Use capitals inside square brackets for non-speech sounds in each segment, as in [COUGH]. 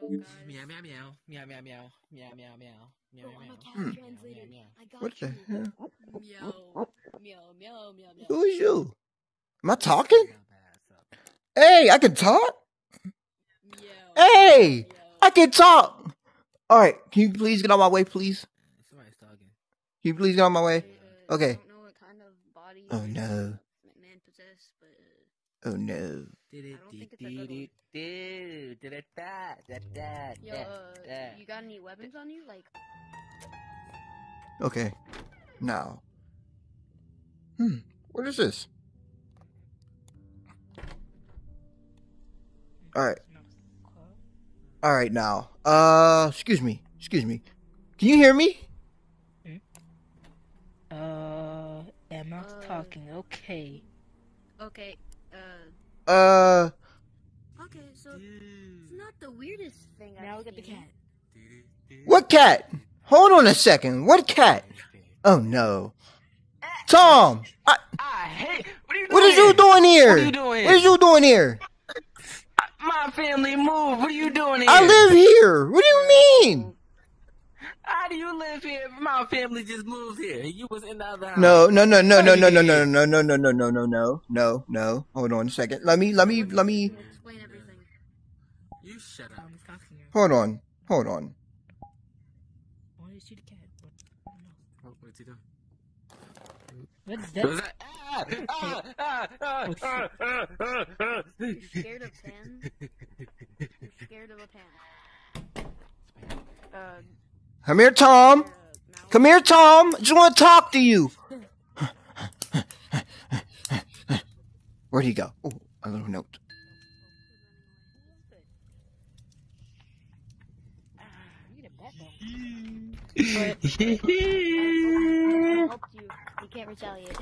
guys. Meow meow meow meow meow meow meow meow meow meow Oh, I'm meow Hmm. translator. meow, meow. I got What the you. hell? Meow, meow, meow, meow, meow. Who is you? Am I talking? Hey, I can talk. Meow. Hey, meow. I can talk. All right, can you please get out my way, please? Somebody's talking. Can you please get out my way? Uh, Okay. don't know what kind of body Oh no. man possessed, but uh, Oh no. Did don't think it's a good it did did it that that that yo, uh, that you got any weapons on you? Like, Okay. Now. Hmm. What is this? All right. All right now. Uh, excuse me. Excuse me. Can you hear me? Uh, Emma's Uh, talking. Okay. okay, uh, Uh, okay, so it's not the weirdest thing I've Now look at the cat. what cat? Hold on a second. What cat? Oh no. Tom, I, ah, I hate. What are you doing? what is you doing here? What are you doing? What is you doing here? My family moved. What are you doing here? I live here. What do you mean? How do you live here? My family just moved here. You was in the other house. No, no, no, no, no, no, no, no, no, no, no, no, no, no, no, no, no. Hold on a second. Let me, let me, let me. Explain everything. You shut up. Hold on, hold on. I want to see the cat. But, no. Oh, what's he doing? What's Was that? that? Ah, ah, ah, ah, ah, ah, ah, ah. You scared of Pan? You scared of a Pan? Uh, Come here, Tom. uh. Come here, Tom. I just want to talk to you. [LAUGHS] Where'd he go? Oh, a little note. You get a bat though. [LAUGHS] I helped you. You can't retaliate.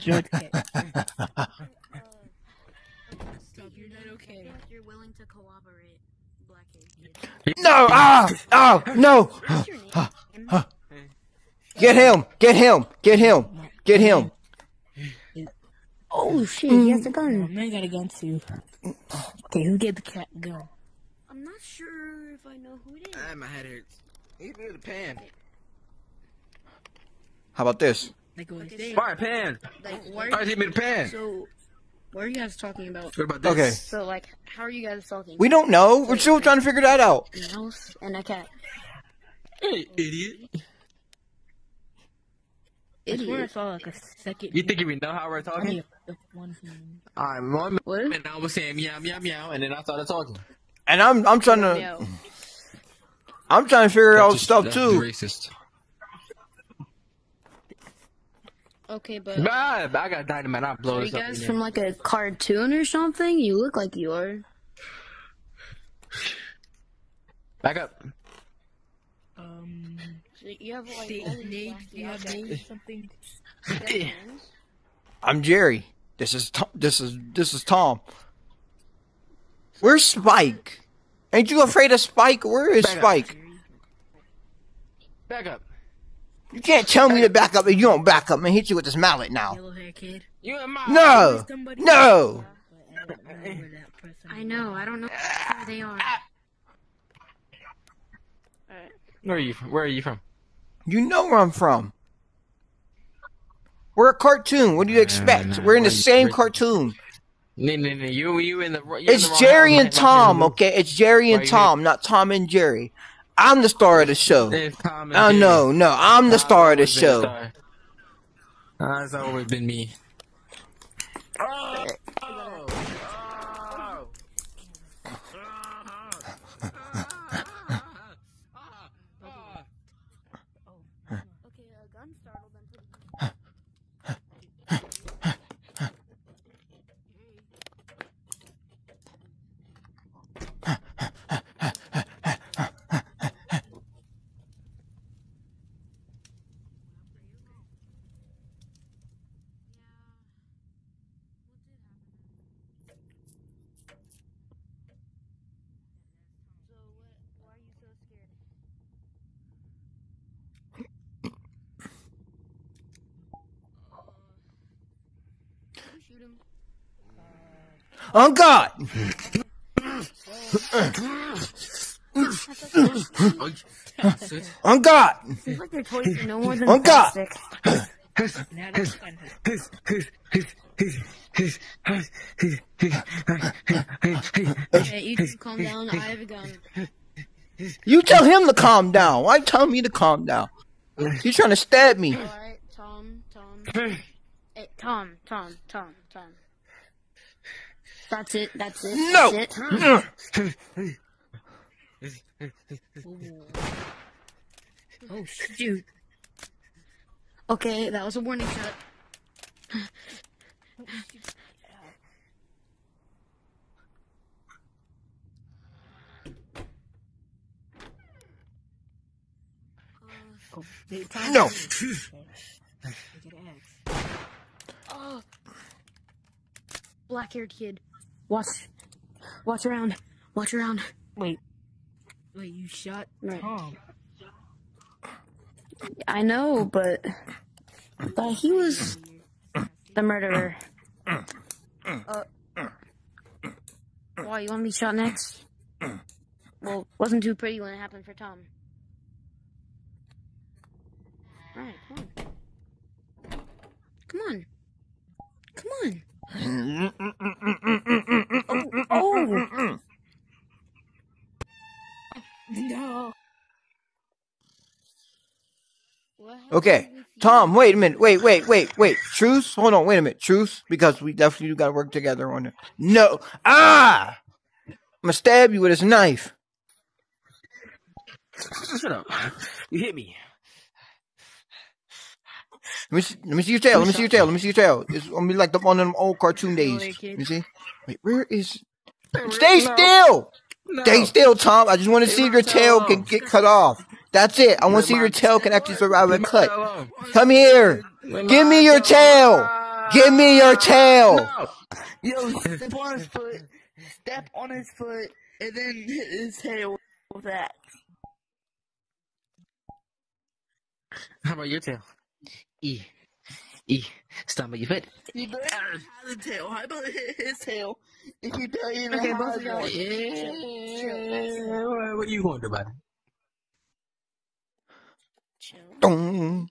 George cat. You're not okay. You're willing to cooperate, Blackhead. No, ah, oh, no. What's your name? Get him, get him, get him, get him. Oh shit, he has a gun. My man got a gun too. Okay, who get the cat gun? I'm not sure if I know who it is. Ah, my head hurts. Hit me with a pan. How about this? Like what Okay, they say. Fire pan. Like, why? Fire, hit me with a pan. So, what are you guys talking about? What about this? Okay. So, like, how are you guys talking? We don't know. We're still trying to figure that out. A mouse and a cat. Hey, idiot. I swear I saw like a second. You think we know how we're I talking? Mean, one hand. I'm one What? and I was saying meow meow meow, and then I started talking. And I'm, I'm trying to, Yo, I'm trying to figure out That's stuff too. Racist. okay, but Bah, I got dynamite. I blow are you guys from like a cartoon or something? You look like you are. Back up. Um, So you have like they, all these they, do you have names [LAUGHS] something? You got names? I'm Jerry. This is Tom, this is this is Tom. Where's Spike? Ain't you afraid of Spike? Where is Back up. Spike? Back up. You can't tell me to back up if you don't back up and hit you with this mallet now. Yellow hair kid. You No, no. I don't remember that person. I know. I don't know who they are. Where are you from? Where are you from? You know where I'm from. We're a cartoon. What do you expect? We're in the same cartoon. No, no, no. You, you in the. You're in It's the Jerry and Tom, okay? It's Jerry and Right Tom, not Tom and Jerry. I'm the star of the show. It's Tom and Oh no, no, I'm the I've star of the show. star. Uh, it's always been me. Oh, oh, oh. Okay, a gun startled them. So what? Why are you so scared? Shoot him. On God! Oh. On God! Seems like their toys no more than Oh, God. that's fun. Okay, you can calm down. I have a gun. You tell him to calm down. Why telling me to calm down? He's trying to stab me. Alright, Tom, Tom. Hey, Tom, Tom, Tom, Tom. That's it, that's it. No! That's it. Oh shoot! Okay, that was a warning shot. Oh, they- time No. to- Get an axe. Oh. Black haired kid. Watch. Watch around. Watch around. Wait, wait, you shot Right. Tom? I know, but. But he was the murderer. Uh, why, you want to be shot next? Well, wasn't too pretty when it happened for Tom. Alright, come on. Come on. Come on. Oh! No. Okay. Tom, wait a minute. Wait, wait, wait, wait. Truce? Hold on, wait a minute. Truce? Because we definitely do got to work together on it. No. Ah! I'm going to stab you with this knife. Shut up. You hit me. Let me see, let me see your tail. Let me see your tail. Let me see your tail. It's gonna be like the one of them old cartoon days. there. Let me see. Wait, where is? Stay No. still. No. Stay still, Tom. I just want to see if your tail tail can get cut off. That's it. I want to see if your tail can actually survive a Leave cut. Come here. Give me your tail. Give me your tail. No. Yo, step on his foot. Step on his foot, and then hit his tail with that. How about your tail? E. E. Stomp at your foot. You don't have a tail. How about his tail? If you don't even Okay, have both of y'all- Yeah. What, what you going to do about it? Chill. Dong.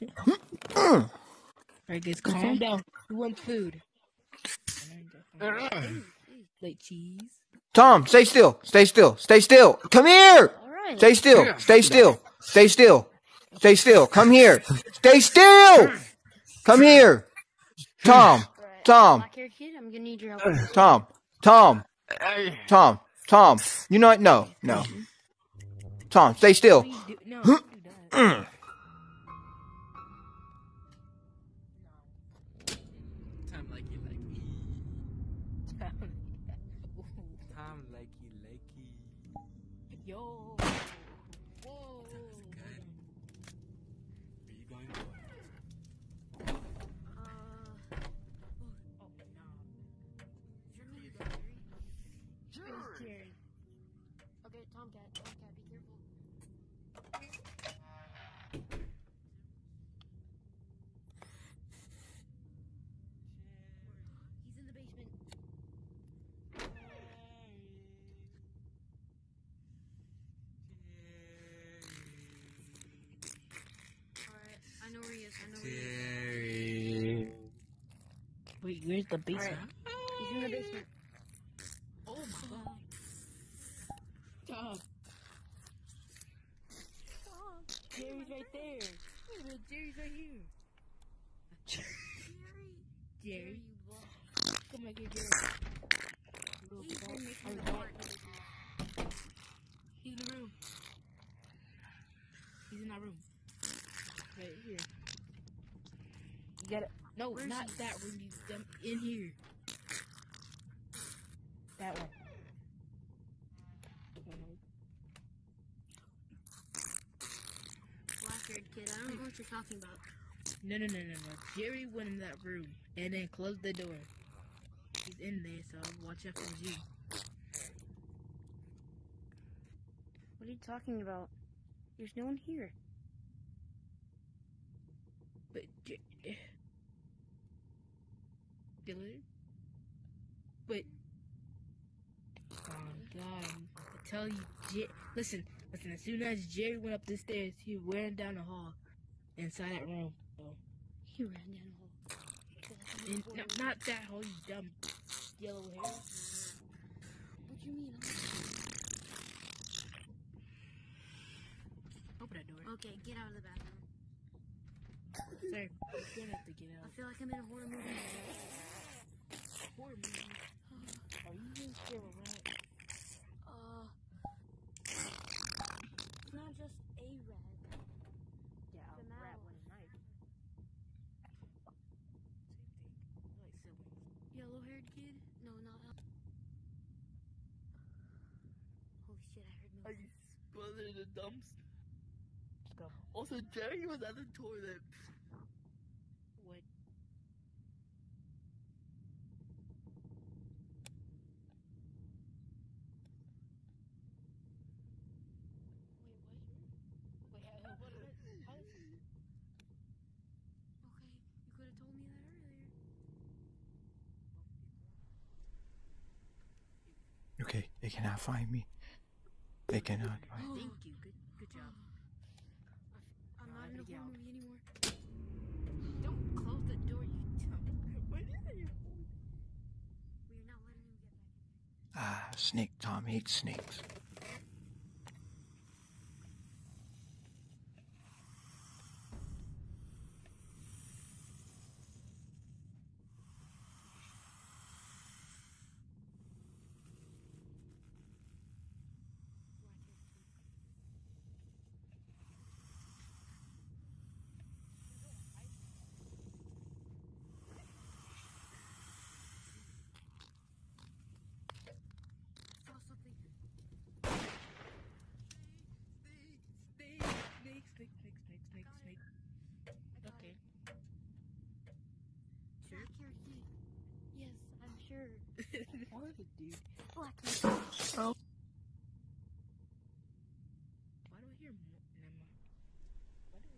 Mm. Alright, guys, calm mm-hmm. down. Who wants food? Like cheese. Tom, stay still. Stay still. Stay still. Come here. Alright. Stay still. Stay still. Stay still. Stay still. Come here. Stay still. Come here. Tom. Tom. Black haired kid, I'm gonna need your help. Tom. Tom. Tom. Tom. You know what? No. No. Tom, stay still. [CLEARS THROAT] Wait, where's the basement? He's in the basement. Oh my god. Tom. Jerry's right there. Jerry's right here. Jerry. Jerry. Come back here, Jerry. He's been making the no. He's in the room. He's in that room. Right here. You gotta. No, Where's not that room. Them in here. That one. Black-haired kid. I don't know what you're talking about. No, no, no, no, no. Jerry went in that room and then closed the door. He's in there, so watch out for you. What are you talking about? There's no one here. But popular. But oh god, I tell you, Jer- listen, listen. As soon as Jerry went up the stairs, he ran down the hall inside that room. So, He ran down the hall. and, no, not that hole, you dumb yellow hair. What do you mean? Open that door. Okay, get out of the bathroom. Sorry, you're gonna have to get I feel like I'm in a horror movie. Poor me. Are you scare a rat? Uh, it's not just a rat. Yeah, a rat with a knife. Like siblings. Yellow haired kid? No, not. Holy shit, I heard Are noises. you brother in the dumps? Go. Also, Jerry was at the toilet. What? Wait, what? Wait, how, how, what, what, how is Okay, you could have told me that earlier. Okay, they cannot find me. They cannot find me. Thank you. Good, good job. I'm not in a gotta get horror out. movie anymore. Don't close the door, you dumb. Where did you? We are not letting him get back in. Ah, snake. Tom hates snakes. Saw something. Snake, snake, snake, snake, snake, snake, snake. Okay. Sure. Black haired kid. Yes, I'm sure. [LAUGHS] What the dude? Black haired kid. Oh. Why do I hear more? Why do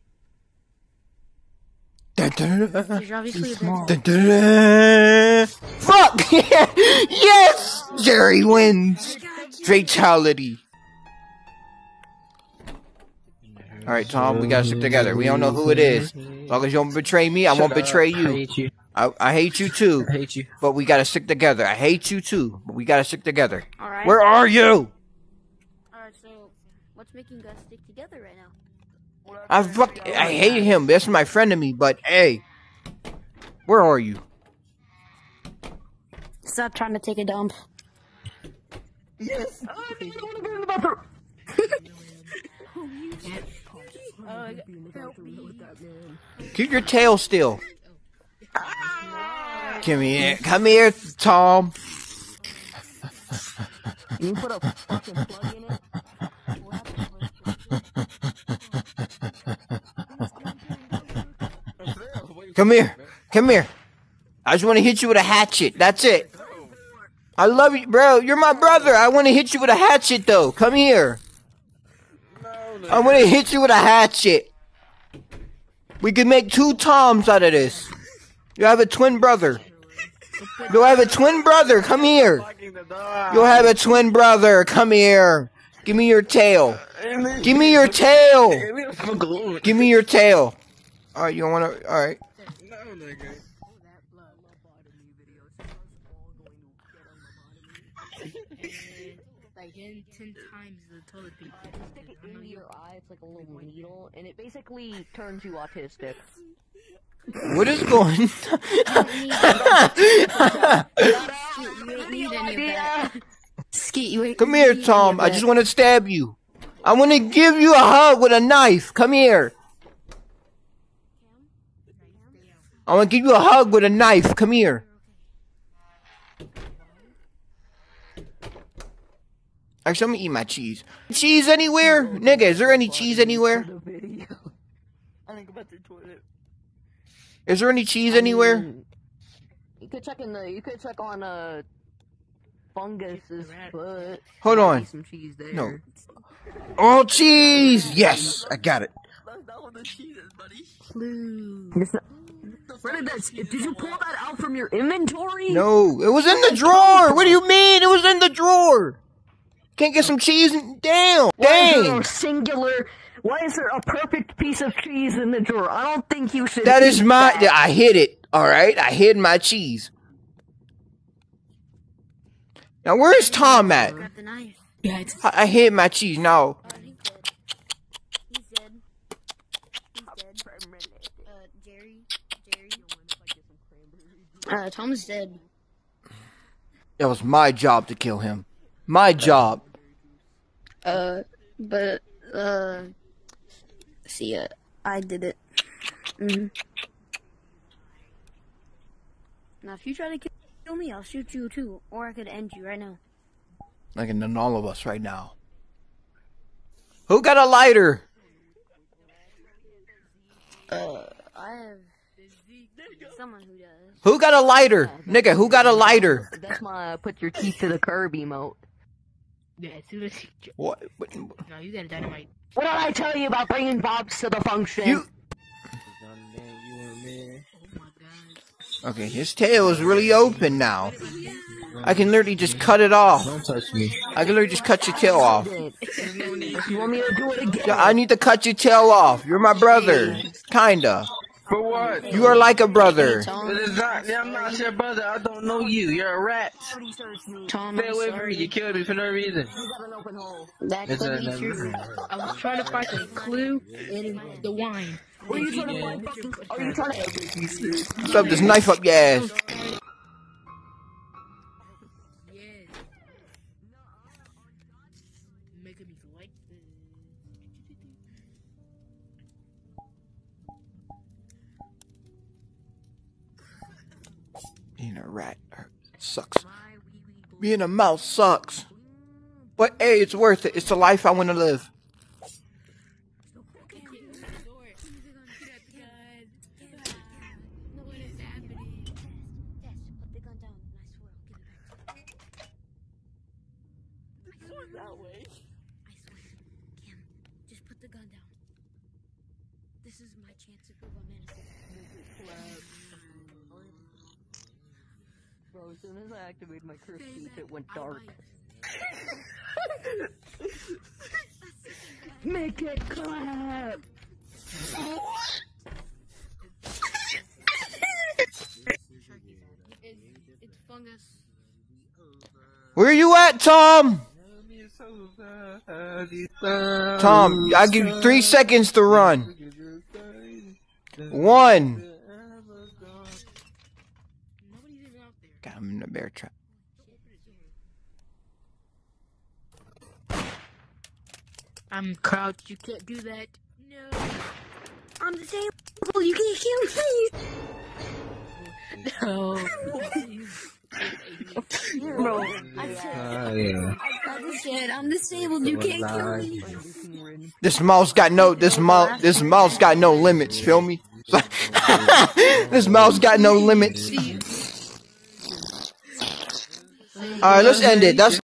I... Dun, dun, dun, dun. Obviously a Dun, dun, dun. Fuck! [LAUGHS] yes! Jerry wins! Oh Fatality. Alright, Tom, we gotta stick together. We don't know who it is. As long as you don't betray me, I won't up. betray I you. Hate you. I, I hate you too, [LAUGHS] I hate you. but we gotta stick together. I hate you too, but we gotta stick together. Alright. Where are you? Alright, so what's making us stick together right now? I fuck. I hate him. That's my friend of me, but hey, where are you? Stop trying to take a dump. Yes! [LAUGHS] Oh, I don't want to go in the bathroom! Oh, I got... Help me. Keep your tail still. Come here. Come here, Tom. You put a fucking plug in it? Come here. Come here. I just want to hit you with a hatchet. That's it. I love you, bro. You're my brother. I want to hit you with a hatchet, though. Come here. I want to hit you with a hatchet. We can make two Toms out of this. You have a twin brother. You'll have a twin brother. Come here. Fucking the dog. You'll have a twin brother. Come here. Give me your tail. Give me your tail. Give me the fuck alone. Give me your tail. All right, you don't want to. All right. No, nigga. Like in ten times the toilet paper. stick it I know your eye. It's like a little needle, and it basically turns you autistic. What is going? [LAUGHS] You ain't need any of that. Skeet, Come here, Tom. I just want to stab you. I want to give you a hug with a knife. Come here. I want to give you a hug with a knife. Come here. Actually, I'm gonna eat my cheese. Cheese anywhere, nigga? Is there any cheese anywhere? I didn't go back to the toilet. Is there any cheese anywhere? Mm, You could check in the. You could check on uh fungus's rat. foot. Hold on. Some cheese there. No. Oh, cheese! Yes, I got it. That's not what the cheese is, buddy. Clue. It's not, Bernadette, did you pull that out from your inventory? No, it was in the drawer. What do you mean? It was in the drawer. Can't get some cheese? and- Damn. Why is there Dang. singular? Why is there a perfect piece of cheese in the drawer? I don't think you should. That is eat my. that. I hid it. All right, I hid my cheese. Now where's Tom at? Grab the knife. Yeah, I, I hid my cheese. Now he's dead. He's dead. He's dead. Uh, Jerry. Jerry. Uh, Tom's dead. that was my job to kill him. My job. Uh, but, uh, see, uh, I did it. hmm Now, if you try to kill me, I'll shoot you too, or I could end you right now. I can end all of us right now. Who got a lighter? Uh, I have someone who does. Who got a lighter? Nigga, who got a lighter? That's my put your teeth to the curb emote. Yeah. As soon as you, What? what- no, you got a dynamite. What did I tell you about bringing Bobs to the function? You. Oh my god. Okay, his tail is really open now. I can literally just cut it off. Don't touch me. I can literally just cut your tail off. If you want me to do it again, I need to cut your tail off. You're my brother. Kinda. For what? You are like a brother. It is not. I'm not your brother. I don't know you. You're a rat. Tom, Stay I'm away from me. You killed me for no reason. That It's could be true. I was trying to find a clue in the wine. What are you trying to find? Are you trying to? Shove this knife up your ass. A rat sucks. Being a mouse sucks. But hey, it's worth it. It's the life I want to live. No, what is happening? Tess, put the gun down, and I swear I'll give it back to you. I swear. that way. I swear. Kim, just put the gun down. This is my chance to prove I'm innocent. Bro, as soon as I activated my curse Say teeth, it went dark. [LAUGHS] Make it clap. It's, it's fungus. Where are you at, Tom? Tom, I give you three seconds to run. One. Even out there. Got him in the bear trap. Um, I'm crouched. You can't do that. No. I'm disabled. You can't kill me. [LAUGHS] No. [LAUGHS] Bro, I oh, said, oh, yeah. I said, I'm disabled. You can't kill me. This mouse got no. This mouse. This mouse got no limits. Feel me? [LAUGHS] this mouse got no limits. All right, let's end it. That's